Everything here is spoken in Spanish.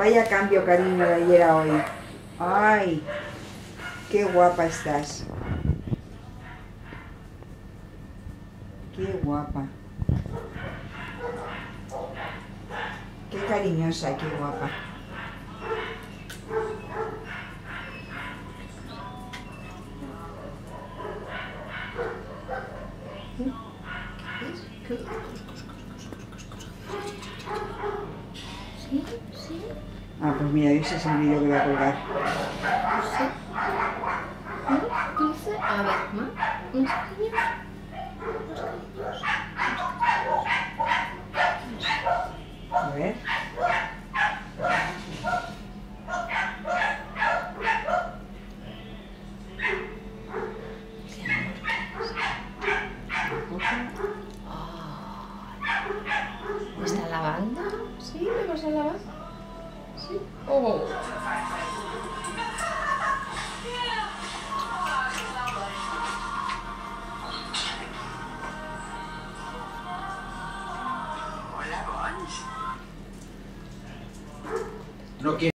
Vaya cambio, cariño, de ayer a hoy. Ay, qué guapa estás. Qué guapa. Qué cariñosa, qué guapa. Ah, pues mira, ese es el vídeo que voy a colgar. Dulce. A ver, ¿más? ¿Unos cariños? A ver. ¿Me está lavando? ¿Sí? ¿Me vas a lavar? ¿Sí? Oh. No quiero.